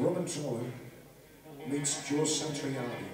Roman Troller meets Joe Satriani.